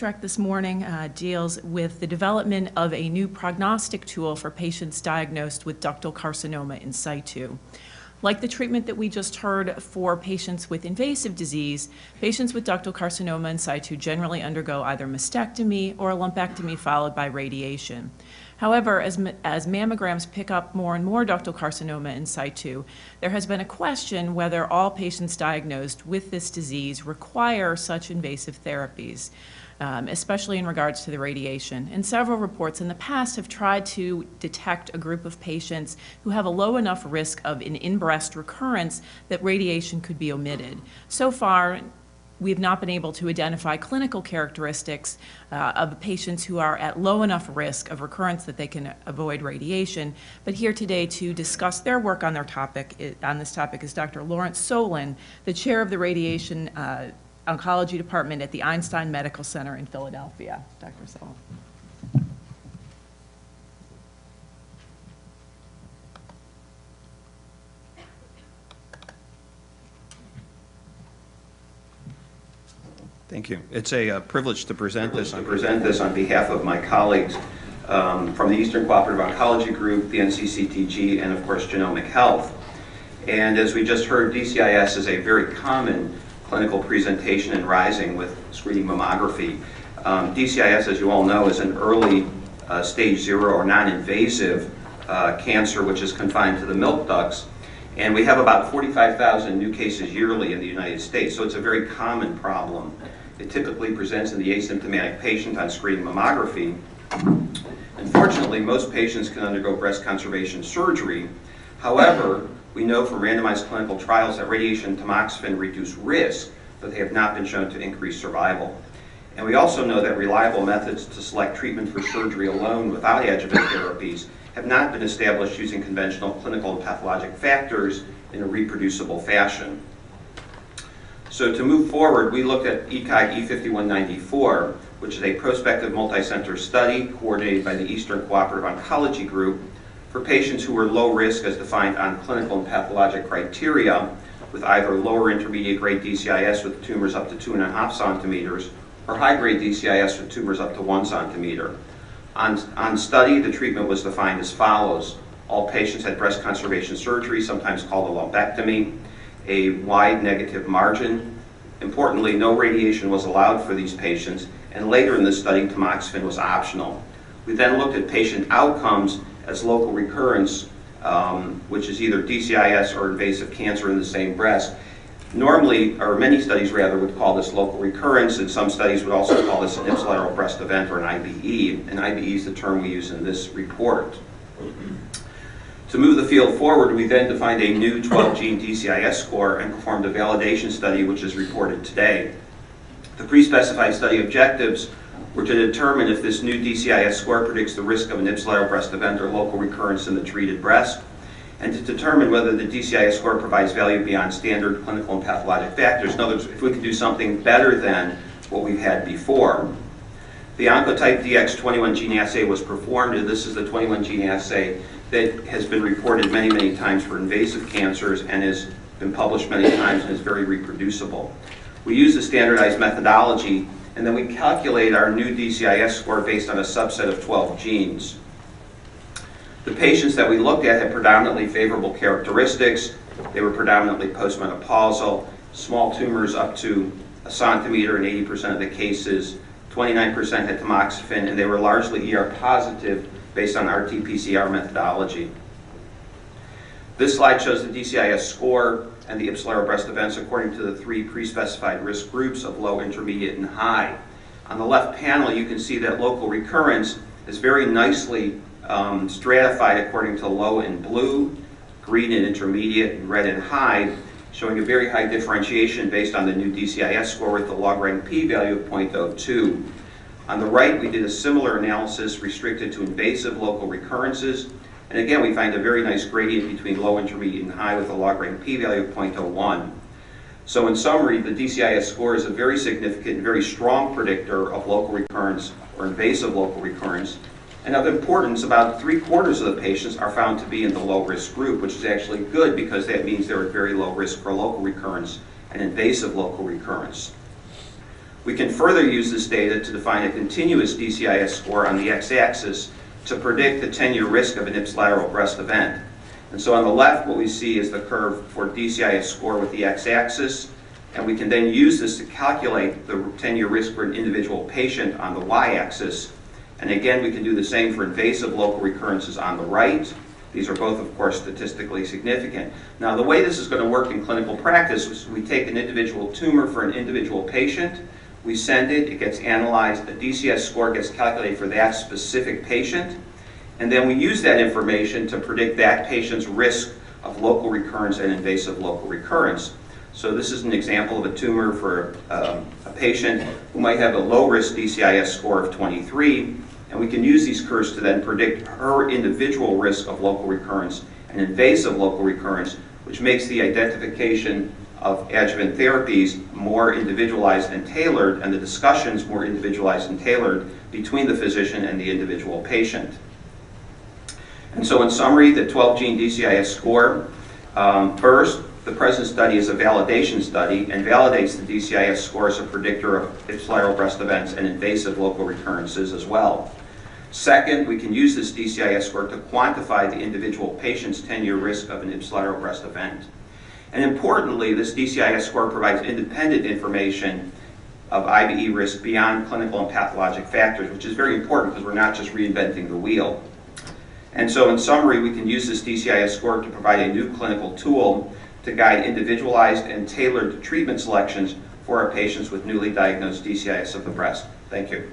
abstract this morning uh, deals with the development of a new prognostic tool for patients diagnosed with ductal carcinoma in situ. Like the treatment that we just heard for patients with invasive disease, patients with ductal carcinoma in situ generally undergo either mastectomy or a lumpectomy followed by radiation. However, as, as mammograms pick up more and more ductal carcinoma in situ, there has been a question whether all patients diagnosed with this disease require such invasive therapies. Um, especially in regards to the radiation. And several reports in the past have tried to detect a group of patients who have a low enough risk of an in-breast recurrence that radiation could be omitted. So far, we have not been able to identify clinical characteristics uh, of patients who are at low enough risk of recurrence that they can avoid radiation. But here today to discuss their work on their topic, on this topic is Dr. Lawrence Solin, the chair of the radiation uh, oncology department at the Einstein Medical Center in Philadelphia. Dr. Solin. Thank you. It's a uh, privilege to present this, to present this on behalf of my colleagues um, from the Eastern Cooperative Oncology Group, the NCCTG, and of course Genomic Health. And as we just heard, DCIS is a very common clinical presentation in rising with screening mammography. Um, DCIS, as you all know, is an early uh, stage zero or non-invasive uh, cancer which is confined to the milk ducts. And we have about 45,000 new cases yearly in the United States, so it's a very common problem. It typically presents in the asymptomatic patient on screening mammography. Unfortunately, most patients can undergo breast conservation surgery. However, we know from randomized clinical trials that radiation tamoxifen reduce risk, but they have not been shown to increase survival. And we also know that reliable methods to select treatment for surgery alone without adjuvant therapies have not been established using conventional clinical and pathologic factors in a reproducible fashion. So to move forward, we looked at ECOG E5194, which is a prospective multi-center study coordinated by the Eastern Cooperative Oncology Group for patients who were low risk as defined on clinical and pathologic criteria with either lower intermediate grade DCIS with tumors up to two and a half centimeters or high grade DCIS with tumors up to one centimeter. On, on study, the treatment was defined as follows. All patients had breast conservation surgery, sometimes called a lumpectomy a wide negative margin. Importantly, no radiation was allowed for these patients, and later in the study, tamoxifen was optional. We then looked at patient outcomes as local recurrence, um, which is either DCIS or invasive cancer in the same breast. Normally, or many studies rather, would call this local recurrence, and some studies would also call this an ipsilateral breast event or an IBE, and IBE is the term we use in this report. To move the field forward, we then defined a new 12-gene DCIS score and performed a validation study, which is reported today. The pre-specified study objectives were to determine if this new DCIS score predicts the risk of an ipsilateral breast event or local recurrence in the treated breast, and to determine whether the DCIS score provides value beyond standard clinical and pathologic factors. In other words, if we could do something better than what we've had before. The Oncotype DX 21 gene assay was performed, and this is the 21 gene assay that has been reported many, many times for invasive cancers and has been published many times and is very reproducible. We use a standardized methodology and then we calculate our new DCIS score based on a subset of 12 genes. The patients that we looked at had predominantly favorable characteristics. They were predominantly postmenopausal, small tumors up to a centimeter in 80% of the cases, 29% had tamoxifen, and they were largely ER positive based on RT-PCR methodology. This slide shows the DCIS score and the ipsilateral breast events according to the three pre-specified risk groups of low, intermediate, and high. On the left panel, you can see that local recurrence is very nicely um, stratified according to low and blue, green and intermediate, and red and high, showing a very high differentiation based on the new DCIS score with the log-rank p-value of 0.02. On the right, we did a similar analysis restricted to invasive local recurrences. And again, we find a very nice gradient between low, intermediate, and high with a log-rank p-value of 0.01. So in summary, the DCIS score is a very significant and very strong predictor of local recurrence or invasive local recurrence. And of importance, about three quarters of the patients are found to be in the low risk group, which is actually good because that means they're at very low risk for local recurrence and invasive local recurrence. We can further use this data to define a continuous DCIS score on the x-axis to predict the 10-year risk of an ipsilateral breast event. And so on the left, what we see is the curve for DCIS score with the x-axis, and we can then use this to calculate the 10-year risk for an individual patient on the y-axis. And again, we can do the same for invasive local recurrences on the right. These are both, of course, statistically significant. Now, the way this is going to work in clinical practice is we take an individual tumor for an individual patient, we send it, it gets analyzed, a DCS score gets calculated for that specific patient, and then we use that information to predict that patient's risk of local recurrence and invasive local recurrence. So this is an example of a tumor for um, a patient who might have a low-risk DCIS score of 23, and we can use these curves to then predict her individual risk of local recurrence and invasive local recurrence, which makes the identification of adjuvant therapies more individualized and tailored, and the discussions more individualized and tailored between the physician and the individual patient. And so in summary, the 12-gene DCIS score, um, first, the present study is a validation study and validates the DCIS score as a predictor of ipsilateral breast events and invasive local recurrences as well. Second, we can use this DCIS score to quantify the individual patient's 10-year risk of an ipsilateral breast event. And importantly, this DCIS score provides independent information of IBE risk beyond clinical and pathologic factors, which is very important because we're not just reinventing the wheel. And so in summary, we can use this DCIS score to provide a new clinical tool to guide individualized and tailored treatment selections for our patients with newly diagnosed DCIS of the breast. Thank you.